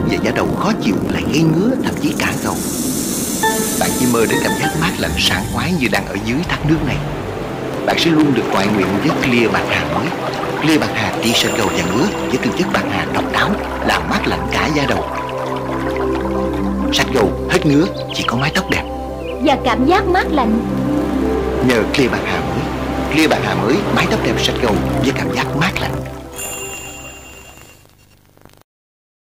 tóc và da đầu khó chịu lại gây ngứa thậm chí cả đầu bạn chỉ mơ đến cảm giác mát lạnh sảng khoái như đang ở dưới thác nước này. Bạn sẽ luôn được toại nguyện với clear bạc hà mới. Clear bạc hà đi sơn đầu và ngứa với tương chất bạc hà độc đáo làm mát lạnh cả da đầu. Sạch gầu hết ngứa chỉ có mái tóc đẹp. Và cảm giác mát lạnh. Nhờ clear bạc hà mới. Clear bạc hà mới mái tóc đẹp sạch gầu với cảm giác mát lạnh.